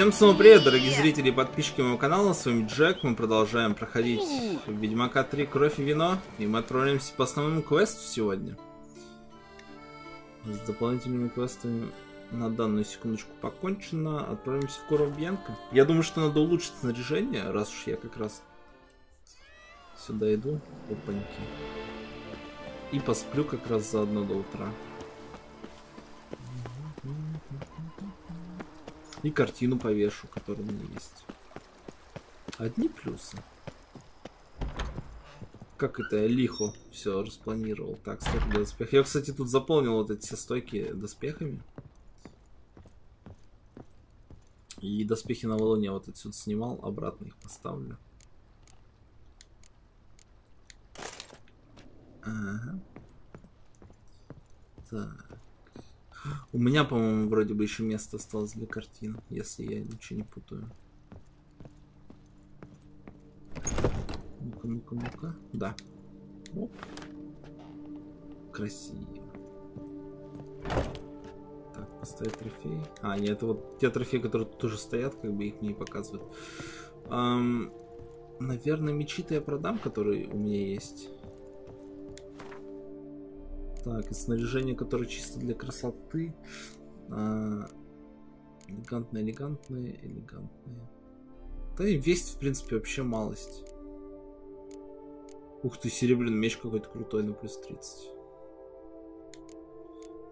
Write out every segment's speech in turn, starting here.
Всем снова привет, дорогие зрители и подписчики моего канала, с вами Джек, мы продолжаем проходить Ведьмака 3 Кровь и Вино, и мы отправляемся по основному квесту сегодня. С дополнительными квестами на данную секундочку покончено, отправимся в Бьянка. Я думаю, что надо улучшить снаряжение, раз уж я как раз сюда иду, опаньки. И посплю как раз заодно до утра. И картину повешу, которая у меня есть. Одни плюсы. Как это я лихо все распланировал. Так, стойки для доспеха. Я, кстати, тут заполнил вот эти все стойки доспехами. И доспехи на Волоне я вот отсюда снимал, обратно их поставлю. Ага. Так. У меня, по-моему, вроде бы еще место осталось для картин, если я ничего не путаю. Ну-ка, ну-ка, ну-ка. Да. Оп. Красиво. Так, поставить трофей. А, нет, это вот те трофеи, которые тут уже стоят, как бы их не показывают. Эм, наверное, мечи-то я продам, которые у меня есть. Так, и снаряжение, которое чисто для красоты. А, элегантные, элегантные, элегантные. Да и весть, в принципе, вообще малость. Ух ты, серебряный меч какой-то крутой на плюс 30.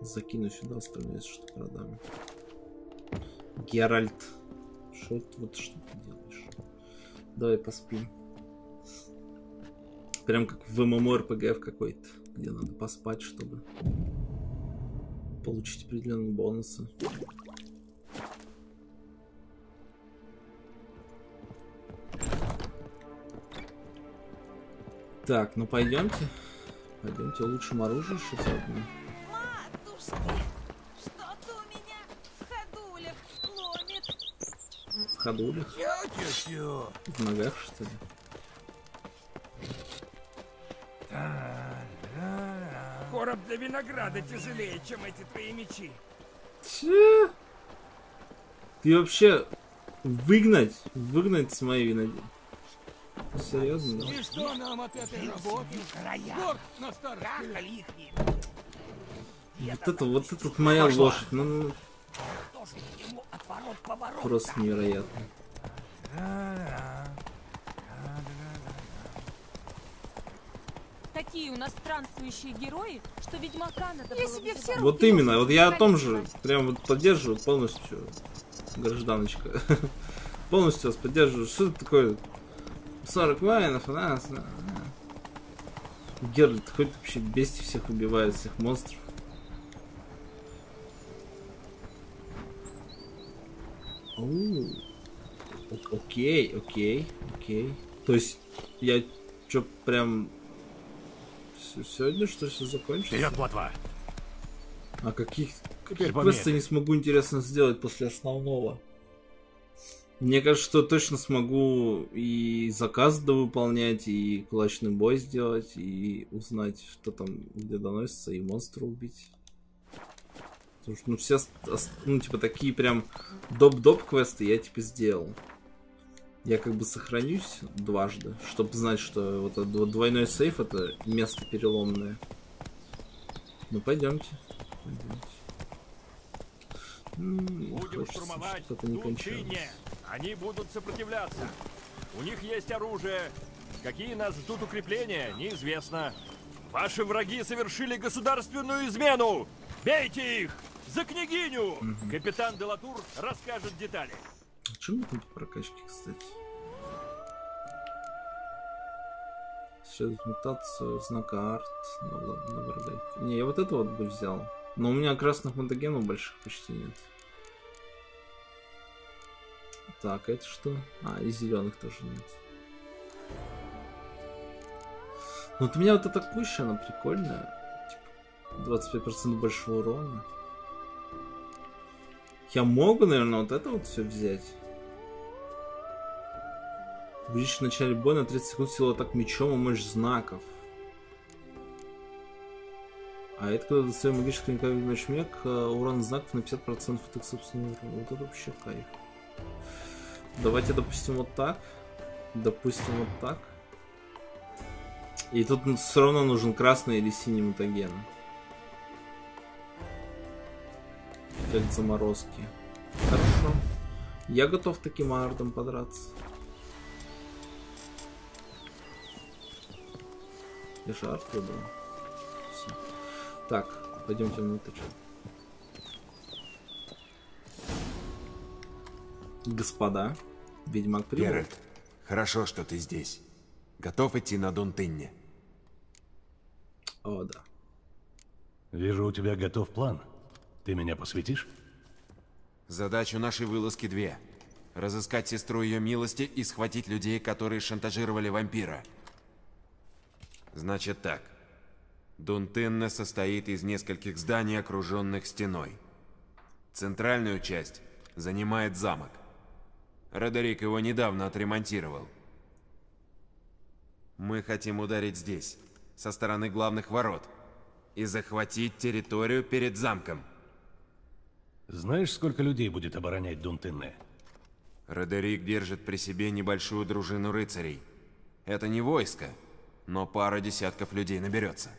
Закину сюда остальное, если что продам. Геральт. Что вот что ты делаешь? Давай поспим. Прям как в ММО-РПГ в какой-то где надо поспать, чтобы получить определенные бонусы. Так, ну пойдемте. Пойдемте улучшим оружие еще заодно. В ходулях? В ногах, что ли? Короб для винограда тяжелее, чем эти твои мечи. Че? Ты вообще выгнать, выгнать с моей винодельни? Серьезно? Да? И что нам от этой работы? Горд на старых Вот это, вот это вот моя лошадь. Ну, ну, просто невероятно. Такие у нас странствующие герои, что ведьмака надо Я было себе все Вот именно, вот я о том же, прям вот поддерживаю полностью, гражданочка. полностью вас поддерживаю. Что это такое? 40 воинов, а? Геральт хоть вообще бести всех убивает, всех монстров. Оу. Окей, окей, окей. То есть я чё прям сегодня что все закончится? Вперед, плотва! А каких, Теперь квесты не смогу интересно сделать после основного? Мне кажется, что точно смогу и заказ выполнять, и кулачный бой сделать, и узнать, что там где доносится, и монстра убить. Потому что, ну, все, ну, типа, такие прям доп-доп квесты я, типа, сделал. Я как бы сохранюсь дважды, чтобы знать, что вот этот двойной сейф это место переломное. Ну, пойдемте. Пойдемте. М, Будем хочется, штурмовать не. Они будут сопротивляться. У них есть оружие. Какие нас ждут укрепления, неизвестно. Ваши враги совершили государственную измену. Бейте их! За княгиню! Капитан Делатур расскажет детали. А что мы там по кстати? Сейчас мутацию знака арт на, вла- на. Не, я вот это вот бы взял. Но у меня красных мутагенов больших почти нет. Так, это что? А, и зеленых тоже нет. Ну вот у меня вот эта куща, она прикольная. Типа, 25% больше урона. Я могу, наверное, вот это вот все взять. Увеличить в начале боя на 30 секунд силу атак мечом и мощь знаков. А это когда достаем магический уникальный ночмек, э, урон знаков на 50% от их собственного урона. Вот это вообще кайф. Давайте, допустим, вот так. Допустим, вот так. И тут все равно нужен красный или синий мутаген. Для заморозки. Хорошо. Я готов таким ардом подраться. Я же арт выбрал. Всё. Так, пойдемте внутрь. Господа, Ведьмак прибыл. Геральт, хорошо, что ты здесь. Готов идти на Дунтынне? О, да. Вижу, у тебя готов план. Ты меня посвятишь? Задачу нашей вылазки две. Разыскать сестру ее милости и схватить людей, которые шантажировали вампира. Значит так. Дунтынна состоит из нескольких зданий, окруженных стеной. Центральную часть занимает замок. Родерик его недавно отремонтировал. Мы хотим ударить здесь, со стороны главных ворот, и захватить территорию перед замком. Знаешь, сколько людей будет оборонять Дунтынне? Родерик держит при себе небольшую дружину рыцарей. Это не войско, но пара десятков людей наберется.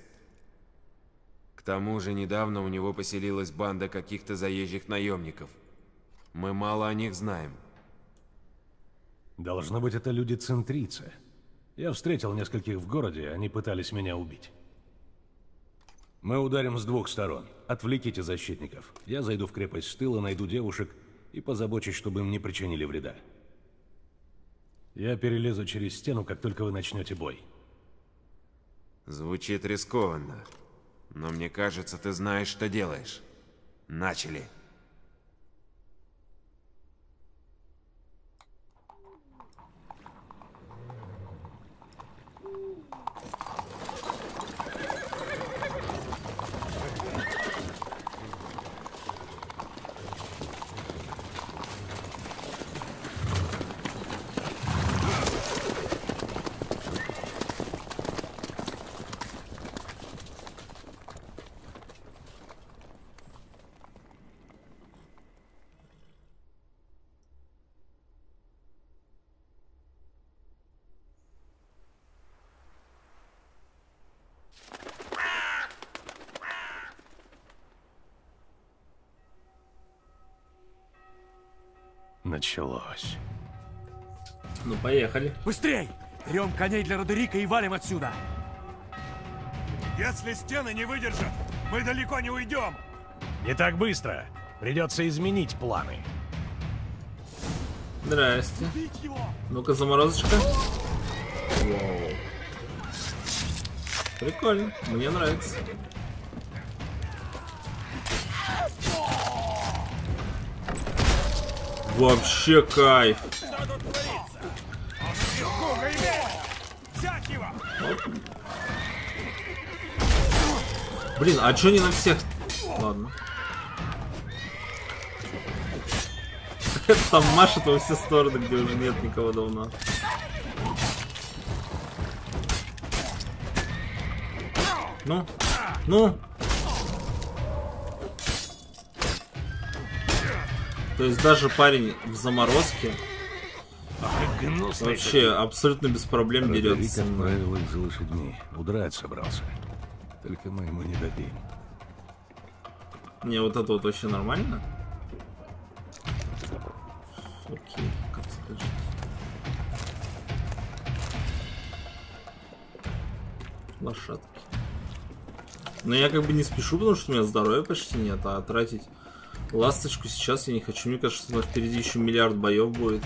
К тому же недавно у него поселилась банда каких-то заезжих наемников. Мы мало о них знаем. Должно быть, это люди центрийцы. Я встретил нескольких в городе, они пытались меня убить. Мы ударим с двух сторон. Отвлеките защитников. Я зайду в крепость с тыла, найду девушек и позабочусь, чтобы им не причинили вреда. Я перелезу через стену, как только вы начнете бой. Звучит рискованно. Но мне кажется, ты знаешь, что делаешь. Начали. Началось. Ну, поехали. Быстрей! Берем коней для Родерика и валим отсюда! Если стены не выдержат, мы далеко не уйдем. Не так быстро. Придется изменить планы. Здрасте. Ну-ка, заморозочка. Вау. Прикольно, мне нравится. Взять его! Блин, а чё не на всех? Ладно. Это там машет во все стороны, где уже нет никого давно. Ну, ну. То есть даже парень в заморозке вообще абсолютно без проблем дерется. отправил их за лошадьми. Удрать собрался. Только мы ему не дадим. Не, вот это вот вообще нормально. Окей, как скажете. Лошадки. Но я как бы не спешу, потому что у меня здоровья почти нет, а тратить ласточку сейчас я не хочу. Мне кажется, что впереди еще миллиард боев будет.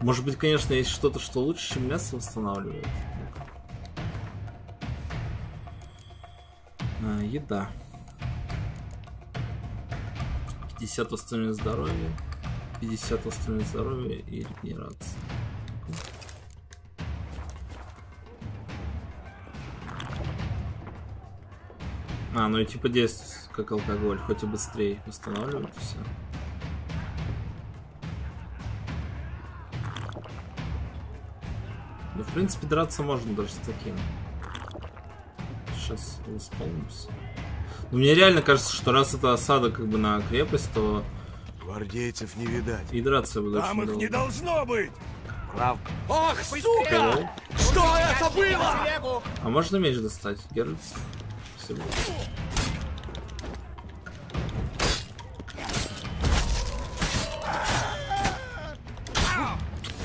Может быть, конечно, есть что-то, что лучше, чем мясо восстанавливает. А, еда. 50 восстановления здоровья, 50 восстановления здоровья и регенерация. А, ну и типа действует как алкоголь, хоть и быстрее восстанавливает и все. Ну, в принципе, драться можно даже с таким. Сейчас восполнимся. Но мне реально кажется, что раз это осада как бы на крепость, то Гвардейцев не видать. и драться будет Там их не долго. должно быть! Прав. Ох, сука! Что это было? А можно меч достать? Геральт? Спасибо.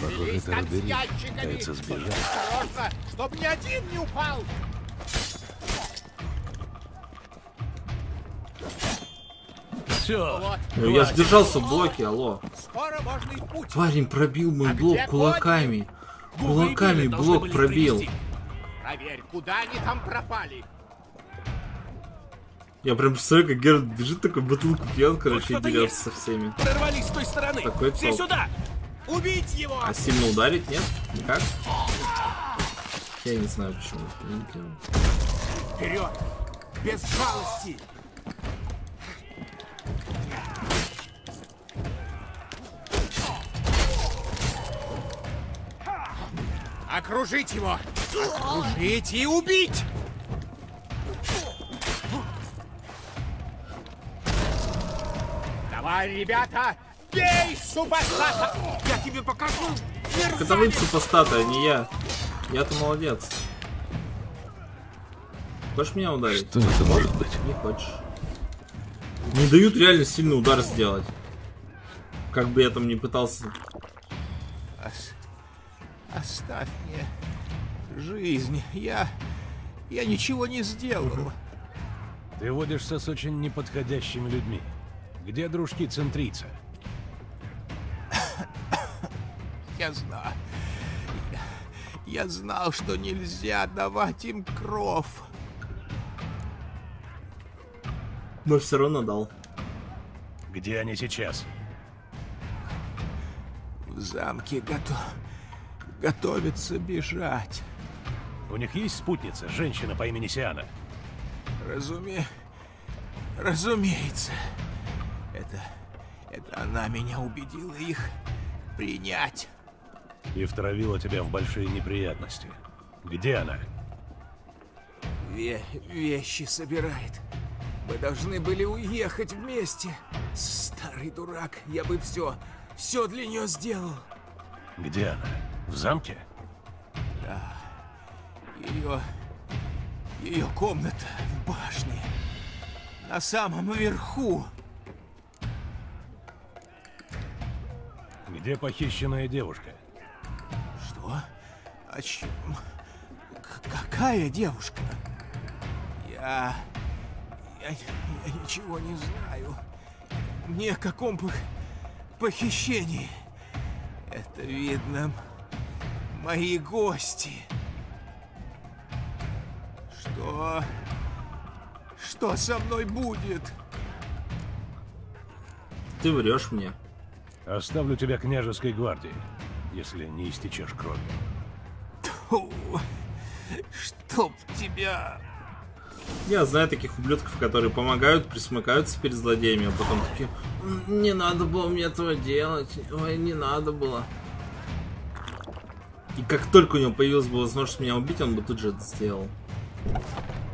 Похоже, это Родерик пытается сбежать. Чтоб ни один не упал! Все, Ну, я же держался в блоке, алло. Скоро можно и в путь. Парень пробил мой А блок кулаками. Кулаками блок пробил. Проверь, куда они там пропали. Я прям представляю, как Геральт бежит такой, бутылку пьет, короче, и дерется со всеми. Прорвались с той стороны. Такой Все топ. сюда. Убить его! А сильно ударить, нет? Никак? Я не знаю, почему. Вперед! Без жалости! Окружить его! Окружить и убить! Давай, ребята! Бей, супостата! Я тебе покажу! Это вы супостаты, а не я. Я-то молодец. Хочешь меня ударить? что это может быть? Не хочешь. Не дают реально сильный удар сделать. Как бы я там не пытался. Ос- Оставь мне жизнь. Я... Я ничего не сделал. Ты водишься с очень неподходящими людьми. Где дружки центрийца? Я знал. Я, я знал, что нельзя давать им кров. Но все равно дал. Где они сейчас? В замке готов... готовятся бежать. У них есть спутница, женщина по имени Сиана? Разуме... Разумеется. Это... Она меня убедила их принять. И втравила тебя в большие неприятности. Где она? Ве- вещи собирает. Мы должны были уехать вместе. Старый дурак, я бы все, все для нее сделал. Где она? В замке? Ее, ее комната в башне. На самом верху. Где похищенная девушка? Что? О чем? К- какая девушка? Я... я... я ничего не знаю. Ни о каком пох- похищении. Это видно мои гости. Что... Что со мной будет? Ты врешь мне. Оставлю тебя княжеской гвардии, если не истечешь кровью. Фу, чтоб тебя... Я знаю таких ублюдков, которые помогают, присмыкаются перед злодеями, а потом такие, «М, не надо было мне этого делать, ой, не надо было. И как только у него появилась бы возможность меня убить, он бы тут же это сделал.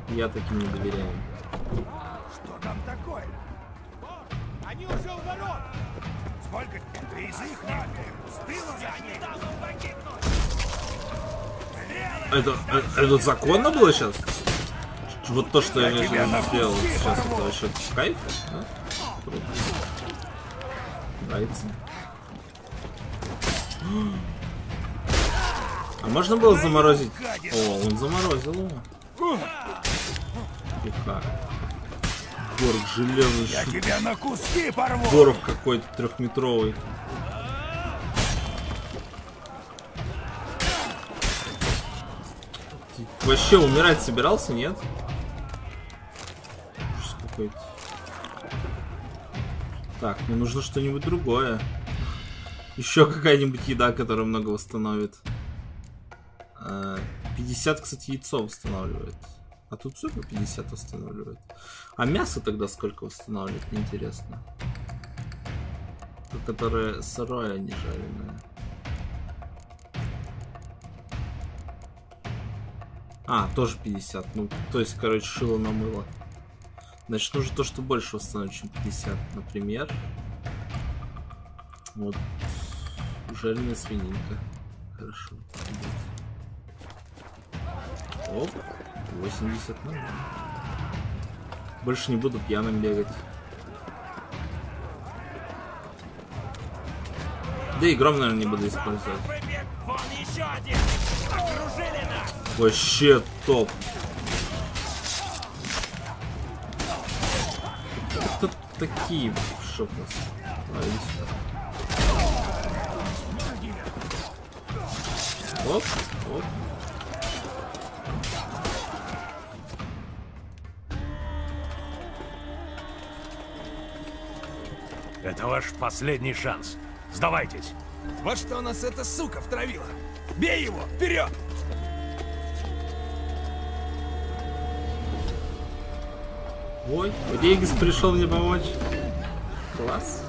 Я таким не доверяю. Что там такое? Они уже у ворот! Сколько? Ты из Стыло Это, э- это законно было сейчас? Вот то, что я, не сделал сейчас, это вообще кайф? да? Нравится. А можно было заморозить? О, он заморозил его. Тихо. Горг железный, Я шу- тебя на куски порву! Горов какой-то трехметровый. Ты вообще умирать собирался, нет? Ужас какой-то. Так, мне нужно что-нибудь другое. Еще какая-нибудь еда, которая много восстановит. Э, 50, кстати, яйцо восстанавливает. А тут все по 50 восстанавливает. А мясо тогда сколько восстанавливает, интересно. То, которое сырое, а не жареное. А, тоже 50. Ну, то есть, короче, шило на мыло. Значит, нужно то, что больше восстановить, чем 50. Например, вот жареная свининка. Хорошо. Оп, 80 нормально. Больше не буду пьяным бегать. Да и гром, наверное, не буду использовать. Вообще топ. Кто такие шоп нас? Оп, оп. Это ваш последний шанс. Сдавайтесь. Вот что у нас эта сука втравила. Бей его! Вперед! Ой, Регис пришел мне помочь. Класс.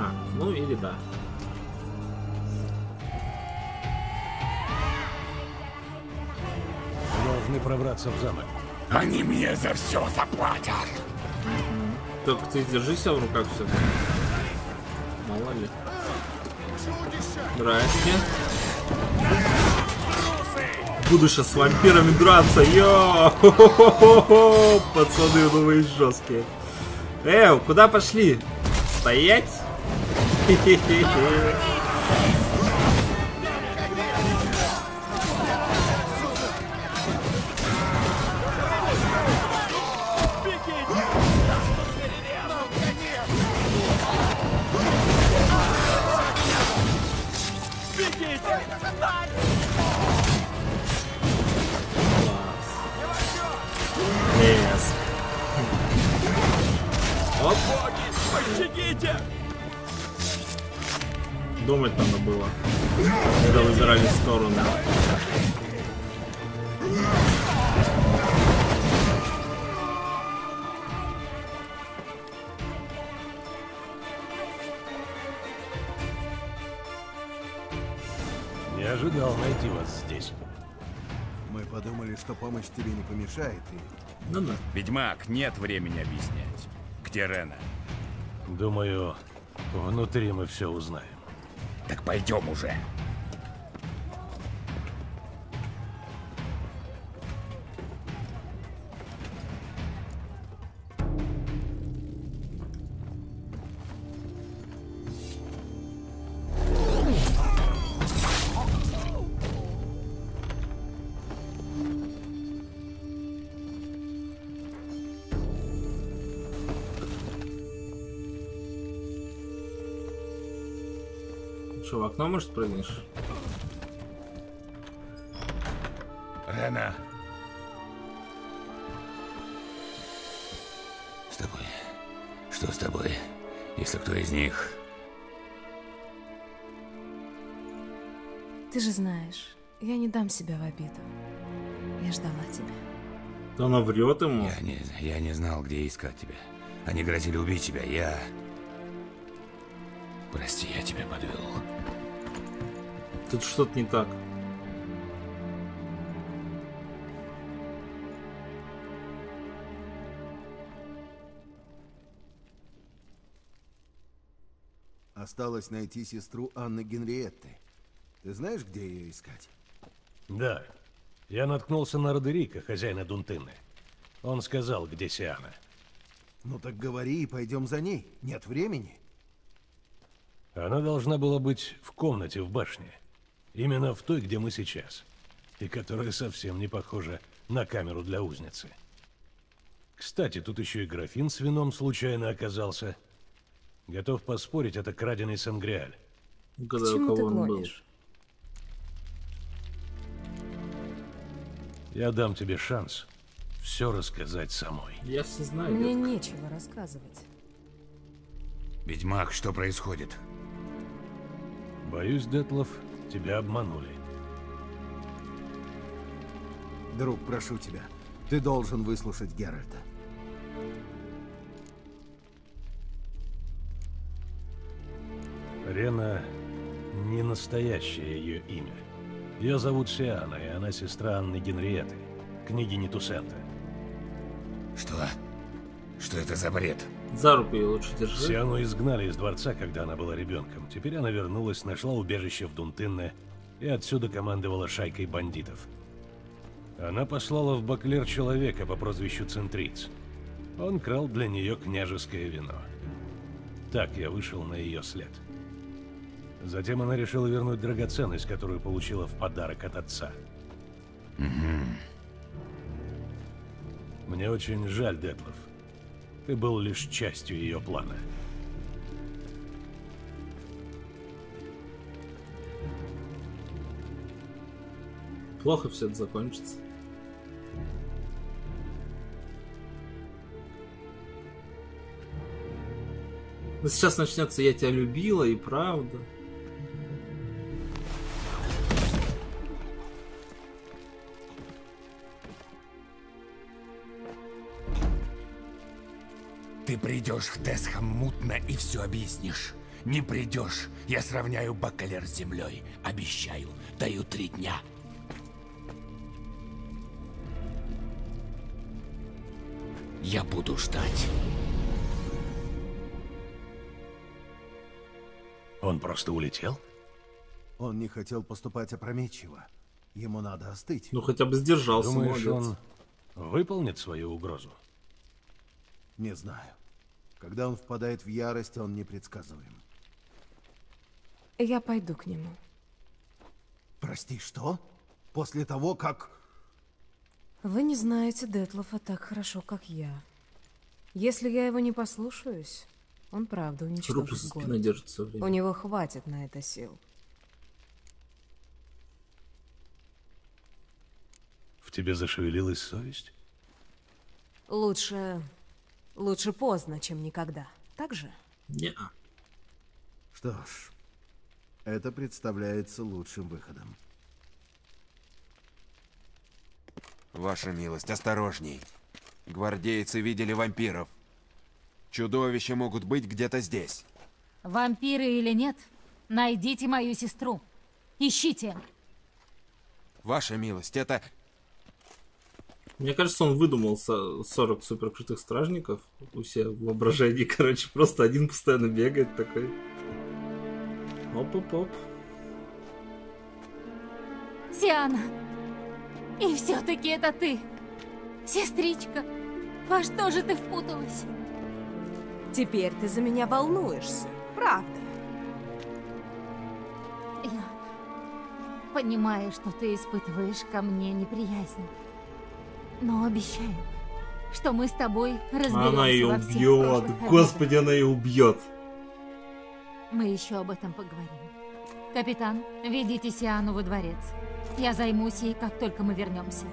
А, ну или да. Должны пробраться в замок. Они мне за все заплатят. Только ты держи себя в руках все. Мало ли. Здрасте. Буду сейчас с вампирами драться. Йо! Хо-хо-хо-хо! Пацаны, ну вы жесткие. Эй, куда пошли? Стоять? Hehehehe Не ожидал найти вас здесь. Мы подумали, что помощь тебе не помешает, и Ну да. Ведьмак, нет времени объяснять. Где Рена? Думаю, внутри мы все узнаем. Так пойдем уже. Окно, может, прыгнешь? Рена, С тобой? Что с тобой? Если кто из них... Ты же знаешь, я не дам себя в обиду. Я ждала тебя. Да она врет ему. Я не, я не знал, где искать тебя. Они грозили убить тебя. Я... Прости, я тебя подвел. Тут что-то не так. осталось найти сестру Анны Генриетты. Ты знаешь, где ее искать? Да. Я наткнулся на Родерика, хозяина Дунтыны. Он сказал, где Сиана. Ну так говори и пойдем за ней. Нет времени. Она должна была быть в комнате в башне. Именно в той, где мы сейчас. И которая совсем не похожа на камеру для узницы. Кстати, тут еще и графин с вином случайно оказался. Готов поспорить, это краденый Сангриаль. Угадай, К у чему ты клонишь? Я дам тебе шанс все рассказать самой. Я все знаю. Мне детка. нечего рассказывать. Ведьмак, что происходит? Боюсь, Детлов, тебя обманули. Друг, прошу тебя, ты должен выслушать Геральта. Рена не настоящее ее имя. Ее зовут Сиана, и она сестра Анны Генриеты, княгини Тусента. Что? Что это за бред? За руку ее лучше держи. Сиану изгнали из дворца, когда она была ребенком. Теперь она вернулась, нашла убежище в Дунтынне и отсюда командовала шайкой бандитов. Она послала в Баклер человека по прозвищу Центриц. Он крал для нее княжеское вино. Так я вышел на ее след. Затем она решила вернуть драгоценность, которую получила в подарок от отца. Мне очень жаль, Детлов. Ты был лишь частью ее плана. Плохо все это закончится. Ну, сейчас начнется «Я тебя любила» и правда. Ты придешь в Тесхам мутно и все объяснишь. Не придешь, я сравняю Бакалер с землей. Обещаю, даю три дня. Я буду ждать. Он просто улетел? Он не хотел поступать опрометчиво. Ему надо остыть. Ну хотя бы сдержался, Думаешь, молодец. он выполнит свою угрозу? Не знаю. Когда он впадает в ярость, он непредсказуем. Я пойду к нему. Прости, что? После того, как... Вы не знаете Детлофа так хорошо, как я. Если я его не послушаюсь, он правда уничтожит город. держит все У время. него хватит на это сил. В тебе зашевелилась совесть? Лучше... Лучше поздно, чем никогда. Так же? Не. Что ж, это представляется лучшим выходом. Ваша милость, осторожней. Гвардейцы видели вампиров. Чудовища могут быть где-то здесь. Вампиры или нет, найдите мою сестру. Ищите. Ваша милость, это... Мне кажется, он выдумал со- 40 суперкрутых стражников у себя в воображении. Короче, просто один постоянно бегает такой. Оп-оп-оп. Сиана. И все-таки это ты. Сестричка. Во что же ты впуталась? Теперь ты за меня волнуешься. Правда. Я понимаю, что ты испытываешь ко мне неприязнь. Но обещаю, что мы с тобой разберемся Она ее во всех убьет. Господи, она ее убьет. Мы еще об этом поговорим. Капитан, ведите Сиану во дворец. Я займусь ей, как только мы вернемся.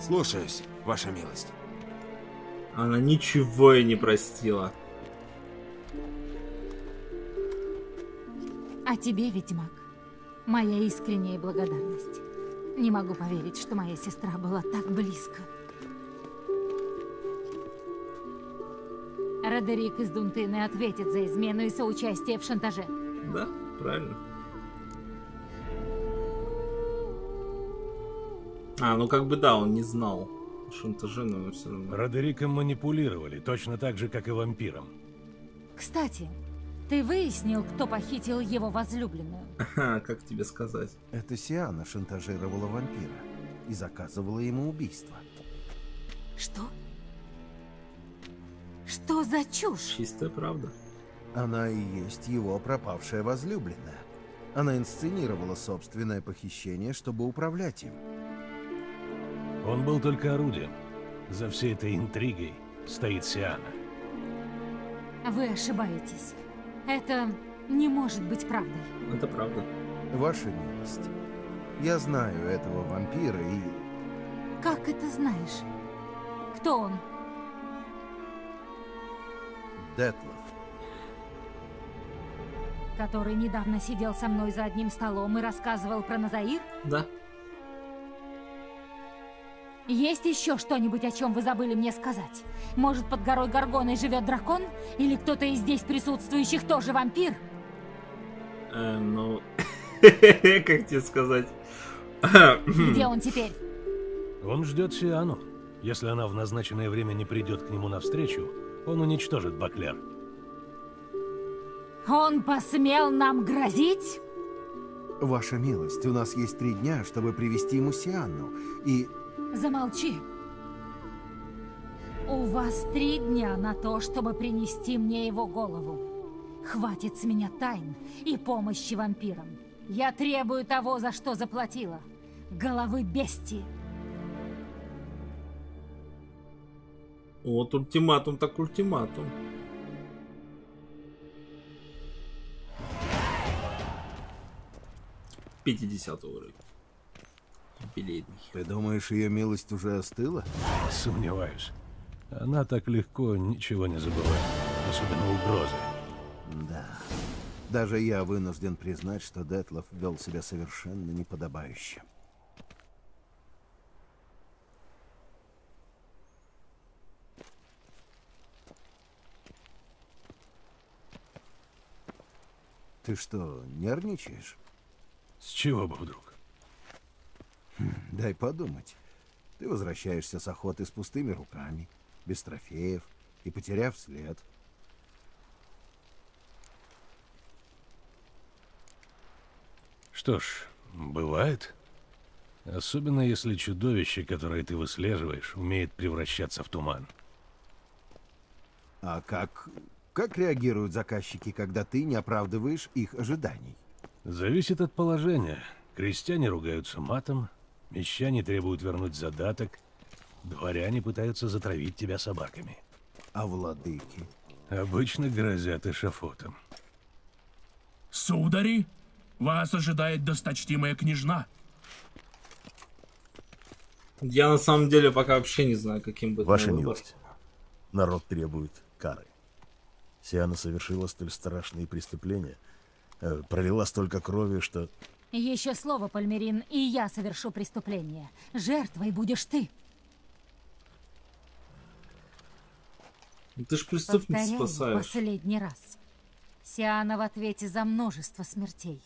Слушаюсь, ваша милость. Она ничего и не простила. А тебе, ведьмак, моя искренняя благодарность. Не могу поверить, что моя сестра была так близко. Родерик из Дунтыны ответит за измену и соучастие в шантаже. Да, правильно. А, ну как бы да, он не знал о шантаже, но все равно. Родериком манипулировали, точно так же, как и вампиром. Кстати, ты выяснил, кто похитил его возлюбленную? Как тебе сказать? Это Сиана шантажировала вампира и заказывала ему убийство. Что? Что за чушь? Чистая правда. Она и есть его пропавшая возлюбленная. Она инсценировала собственное похищение, чтобы управлять им. Он был только орудием. За всей этой интригой стоит Сиана. Вы ошибаетесь. Это не может быть правдой. Это правда. Ваша милость, я знаю этого вампира и... Как это знаешь? Кто он? Детлов. Который недавно сидел со мной за одним столом и рассказывал про Назаир? Да. Есть еще что-нибудь, о чем вы забыли мне сказать? Может, под горой Горгоной живет дракон? Или кто-то из здесь присутствующих тоже вампир? Э, ну... Как тебе сказать? Где он теперь? Он ждет Сиану. Если она в назначенное время не придет к нему навстречу, он уничтожит Баклер. Он посмел нам грозить? Ваша милость, у нас есть три дня, чтобы привести ему Сианну, и... Замолчи. У вас три дня на то, чтобы принести мне его голову. Хватит с меня тайн и помощи вампирам. Я требую того, за что заплатила. Головы бестии. Вот ультиматум так ультиматум. Пятидесятый уровень. Юбилейный. Ты думаешь, ее милость уже остыла? Сомневаюсь. Она так легко ничего не забывает, особенно угрозы. Да. Даже я вынужден признать, что Детлов вел себя совершенно неподобающе. Ты что, нервничаешь? С чего бы вдруг? Дай подумать. Ты возвращаешься с охоты с пустыми руками, без трофеев и потеряв след. Что ж, бывает. Особенно если чудовище, которое ты выслеживаешь, умеет превращаться в туман. А как... как реагируют заказчики, когда ты не оправдываешь их ожиданий? Зависит от положения. Крестьяне ругаются матом, мещане требуют вернуть задаток, дворяне пытаются затравить тебя собаками. А владыки? Обычно грозят эшафотом. Судари, вас ожидает досточтимая княжна. Я на самом деле пока вообще не знаю, каким будет Ваша милость, народ требует кары. Сиана совершила столь страшные преступления, э, пролила столько крови, что... Еще слово, Пальмерин, и я совершу преступление. Жертвой будешь ты. Ну Ты ж преступниц Повторяю спасаешь. последний раз. Сиана в ответе за множество смертей.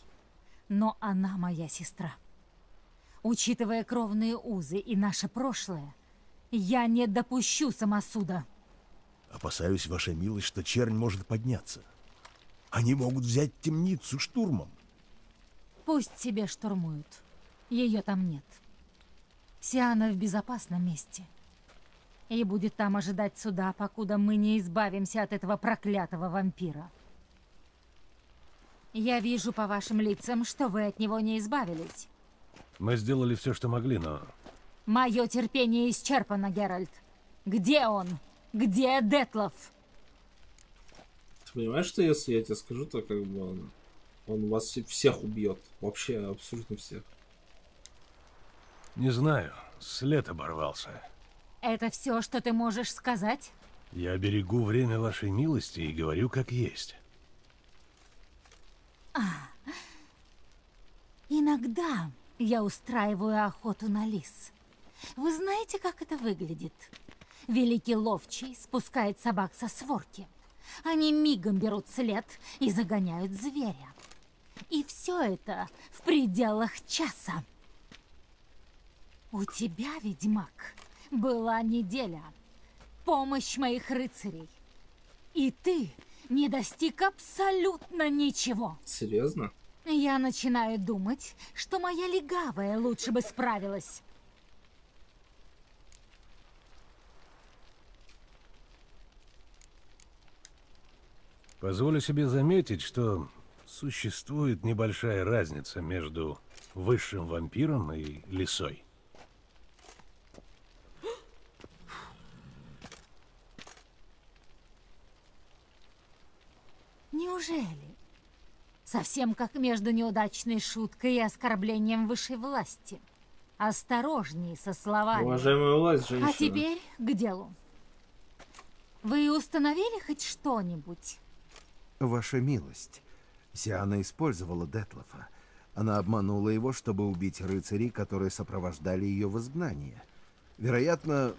Но она моя сестра. Учитывая кровные узы и наше прошлое, я не допущу самосуда. Опасаюсь, ваша милость, что чернь может подняться. Они могут взять темницу штурмом. Пусть себе штурмуют. Ее там нет. Сиана в безопасном месте. И будет там ожидать суда, покуда мы не избавимся от этого проклятого вампира. Я вижу по вашим лицам, что вы от него не избавились. Мы сделали все, что могли, но... Мое терпение исчерпано, Геральт. Где он? Где Детлов? Ты понимаешь, что если я тебе скажу, то как бы он, он вас все- всех убьет. Вообще, абсолютно всех. Не знаю, след оборвался. Это все, что ты можешь сказать? Я берегу время вашей милости и говорю как есть. Иногда я устраиваю охоту на лис. Вы знаете, как это выглядит? Великий ловчий спускает собак со сворки. Они мигом берут след и загоняют зверя. И все это в пределах часа. У тебя, ведьмак, была неделя. Помощь моих рыцарей. И ты не достиг абсолютно ничего. Серьезно? Я начинаю думать, что моя легавая лучше бы справилась. Позволю себе заметить, что существует небольшая разница между высшим вампиром и лисой. Неужели? Совсем как между неудачной шуткой и оскорблением высшей власти. Осторожней со словами. Уважаемая власть, женщина. А теперь к делу. Вы установили хоть что-нибудь? Ваша милость, Сиана использовала Детлофа. Она обманула его, чтобы убить рыцарей, которые сопровождали ее в изгнание. Вероятно,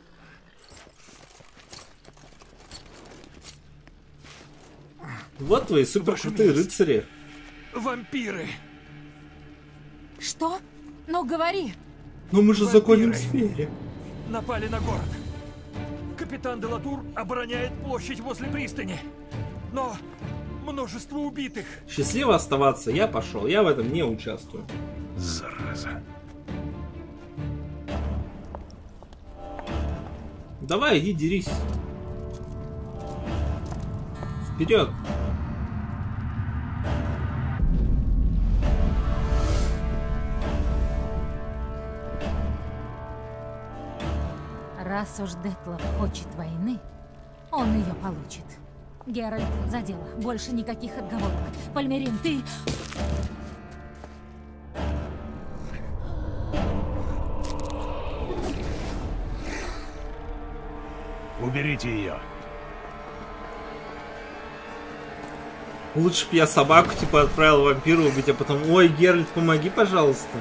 Вот твои супер крутые рыцари. Вампиры! Что? Ну, говори. Ну мы же Вампиры. законим сфере. Напали на город. Капитан Делатур обороняет площадь возле пристани. Но множество убитых. Счастливо оставаться, я пошел, я в этом не участвую. Зараза. Давай, иди дерись. Вперед. Раз уж Детлов хочет войны, он ее получит. Геральт, за дело. Больше никаких отговорок. Пальмерин, ты... Уберите ее. Лучше бы я собаку типа отправил вампира убить, а потом, ой, Геральт, помоги, пожалуйста.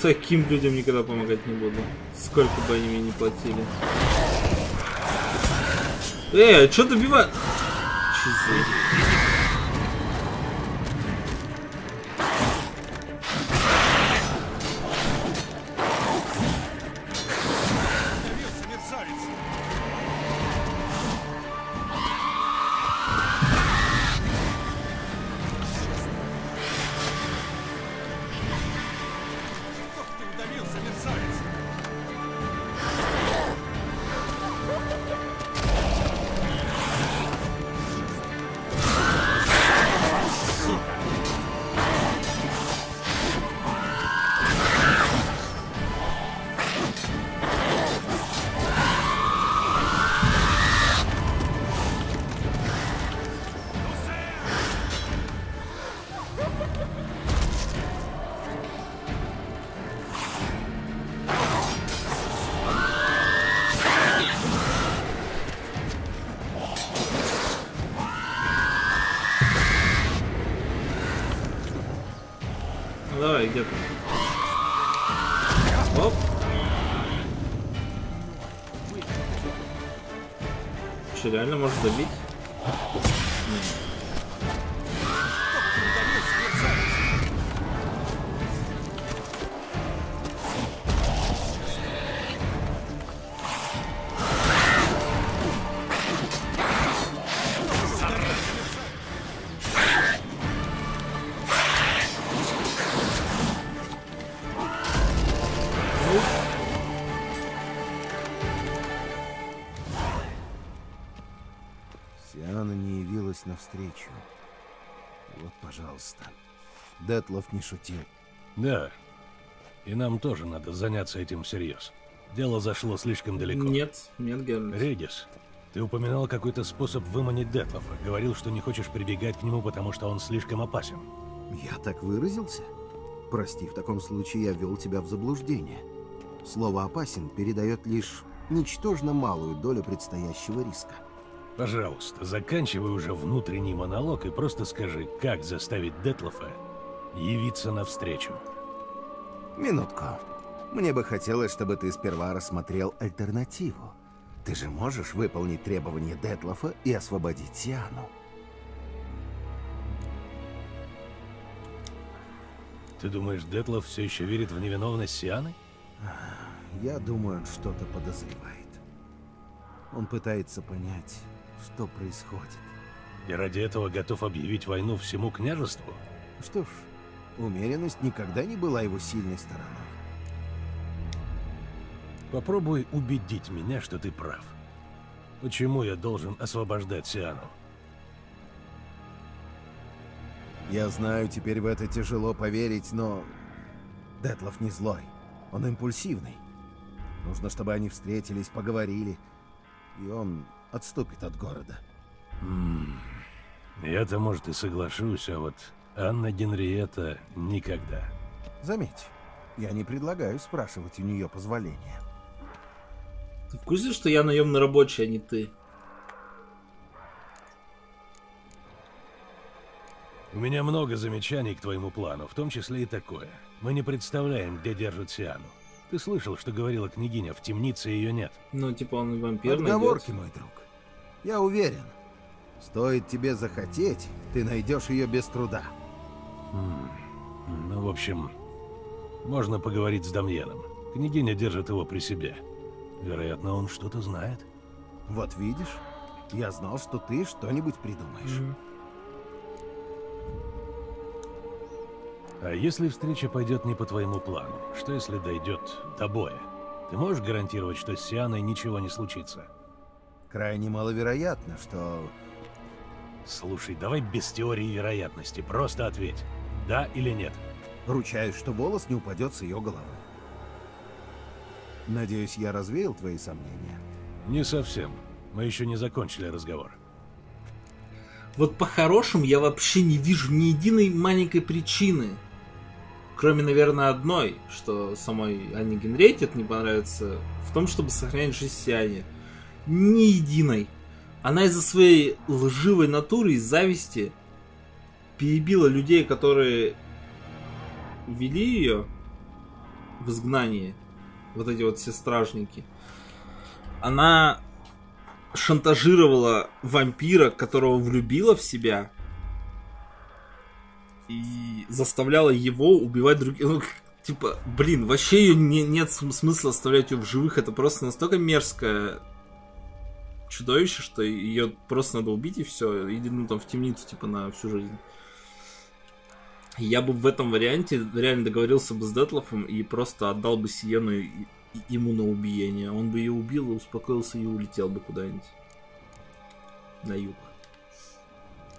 Таким людям никогда помогать не буду. Сколько бы они мне не платили. А что добивать? Чё за- Че, Сиана не явилась навстречу. Вот, пожалуйста. Детлов не шутил. Да. И нам тоже надо заняться этим всерьез. Дело зашло слишком далеко. Нет, нет, Геральт. Регис, ты упоминал какой-то способ выманить Детлофа. Говорил, что не хочешь прибегать к нему, потому что он слишком опасен. Я так выразился? Прости, в таком случае я ввел тебя в заблуждение. Слово «опасен» передает лишь ничтожно малую долю предстоящего риска. Пожалуйста, заканчивай уже внутренний монолог и просто скажи, как заставить Детлофа явиться навстречу. Минутку. Мне бы хотелось, чтобы ты сперва рассмотрел альтернативу. Ты же можешь выполнить требования Детлофа и освободить Сиану. Ты думаешь, Детлоф все еще верит в невиновность Сианы? Я думаю, он что-то подозревает. Он пытается понять, что происходит. И ради этого готов объявить войну всему княжеству? Что ж, умеренность никогда не была его сильной стороной. Попробуй убедить меня, что ты прав. Почему я должен освобождать Сиану? Я знаю, теперь в это тяжело поверить, но... Детлов не злой. Он импульсивный. Нужно, чтобы они встретились, поговорили, и он отступит от города. Я-то, может, и соглашусь, а вот Анна Генриетта никогда. Заметь, я не предлагаю спрашивать у нее позволения. Ты в курсе, что я наемный рабочий, а не ты? У меня много замечаний к твоему плану, в том числе и такое. Мы не представляем, где держат Сиану. Ты слышал, что говорила княгиня, в темнице ее нет. Ну, типа он вампир Отговорки, мой друг. Я уверен. Стоит тебе захотеть, ты найдешь ее без труда. Хм. Ну, в общем, можно поговорить с Дамьеном. Княгиня держит его при себе. Вероятно, он что-то знает. Вот видишь, я знал, что ты что-нибудь придумаешь. Mm. А если встреча пойдет не по твоему плану? Что если дойдет до боя? Ты можешь гарантировать, что с Сианой ничего не случится? Крайне маловероятно, что... Слушай, давай без теории вероятности, просто ответь. Да или нет? Ручаюсь, что волос не упадет с ее головы. Надеюсь, я развеял твои сомнения? Не совсем. Мы еще не закончили разговор. Вот по-хорошему я вообще не вижу ни единой маленькой причины, кроме, наверное, одной, что самой Анне Генрете это не понравится, в том, чтобы сохранять жизнь Сиане. Ни единой. Она из-за своей лживой натуры, из зависти, перебила людей, которые вели ее в изгнание, вот эти вот все стражники. Она шантажировала вампира, которого влюбила в себя, и заставляла его убивать других. Ну, типа, блин, вообще ее не, нет смысла оставлять ее в живых. Это просто настолько мерзкое чудовище, что ее просто надо убить и все. Или ну там в темницу, типа, на всю жизнь. Я бы в этом варианте реально договорился бы с Детлофом и просто отдал бы Сиену ему на убиение. Он бы ее убил, успокоился и улетел бы куда-нибудь на юг.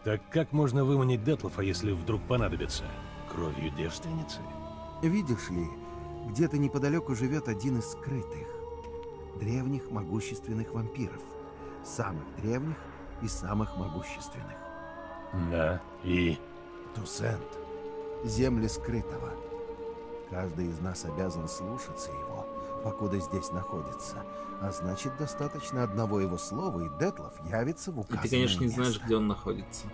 Так как можно выманить Детлофа, если вдруг понадобится? Кровью девственницы? Видишь ли, где-то неподалеку живет один из скрытых, древних могущественных вампиров. Самых древних и самых могущественных. Да, и... Тусент. Земли скрытого. Каждый из нас обязан слушаться его, покуда здесь находится. А значит, достаточно одного его слова, и Детлов явится в указанное И ты, конечно, не место. знаешь, где он находится.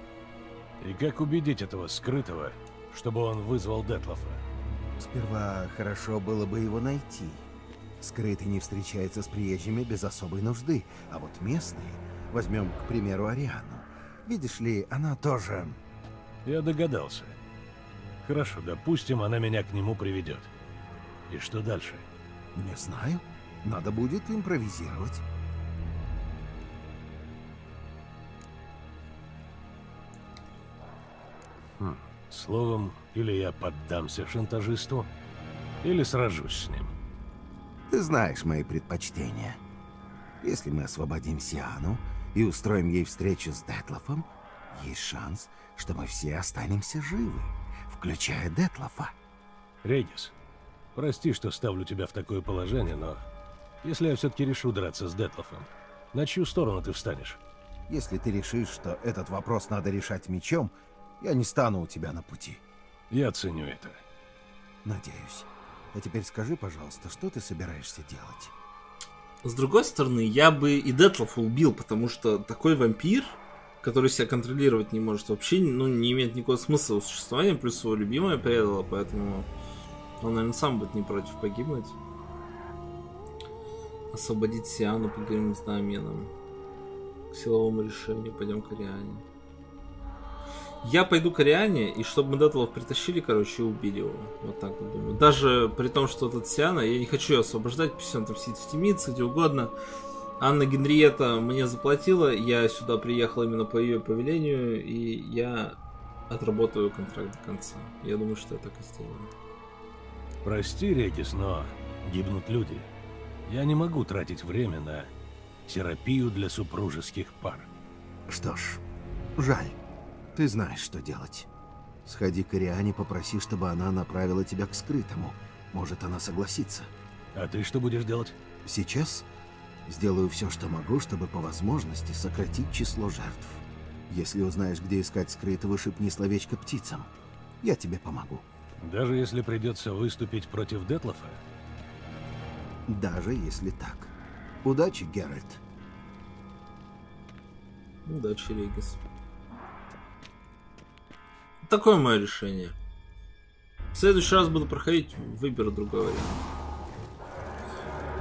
И как убедить этого скрытого, чтобы он вызвал Детлофа? Сперва хорошо было бы его найти. Скрытый не встречается с приезжими без особой нужды, а вот местные, возьмем, к примеру, Ариану. Видишь ли, она тоже... Я догадался. Хорошо, допустим, она меня к нему приведет. И что дальше? Не знаю. Надо будет импровизировать. Хм. Словом, или я поддамся шантажисту, или сражусь с ним. Ты знаешь мои предпочтения. Если мы освободим Сиану и устроим ей встречу с Детлофом, есть шанс, что мы все останемся живы, включая Детлофа. Регис, прости, что ставлю тебя в такое положение, но если я все-таки решу драться с Детлофом, на чью сторону ты встанешь? Если ты решишь, что этот вопрос надо решать мечом, я не стану у тебя на пути. Я ценю это. Надеюсь. А теперь скажи, пожалуйста, что ты собираешься делать? С другой стороны, я бы и Детлофа убил, потому что такой вампир, который себя контролировать не может, вообще ну, не имеет никакого смысла существования, плюс его любимая предала, поэтому он, наверное, сам будет не против погибнуть. Освободить Сиану, поговорим с Даменом. К силовому решению пойдем к Ариане. Я пойду к Ариане, и чтобы мы Детлов притащили, короче, и убили его. Вот так вот думаю. Даже при том, что этот Сиана, я не хочу ее освобождать, пусть он там сидит в темнице, где угодно. Анна Генриетта мне заплатила, я сюда приехал именно по ее повелению, и я отработаю контракт до конца. Я думаю, что я так и сделаю. Прости, Регис, но гибнут люди. Я не могу тратить время на терапию для супружеских пар. Что ж, жаль. Ты знаешь, что делать. Сходи к Ариане, попроси, чтобы она направила тебя к скрытому. Может, она согласится. А ты что будешь делать? Сейчас сделаю все, что могу, чтобы по возможности сократить число жертв. Если узнаешь, где искать скрытого, шепни словечко птицам. Я тебе помогу. Даже если придется выступить против Детлофа? Даже если так. Удачи, Геральт. Удачи, Регис. Такое мое решение. В следующий раз буду проходить, выберу другой вариант.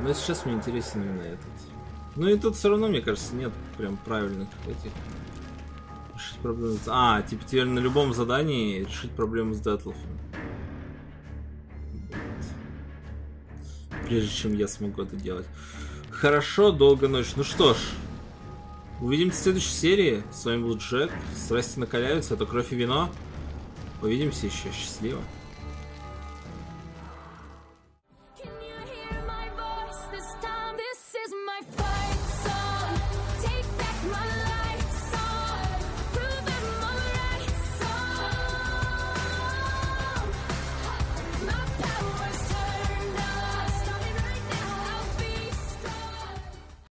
Но сейчас мне интересен именно этот. Ну и тут все равно, мне кажется, нет прям правильных этих. Решить проблему. с- А, типа теперь на любом задании решить проблему с Детлофом. Прежде чем я смогу это делать. Хорошо, долго ночь. Ну что ж, увидимся в следующей серии. С вами был Джек. Страсти накаляются, это кровь и вино. Увидимся еще. Счастливо.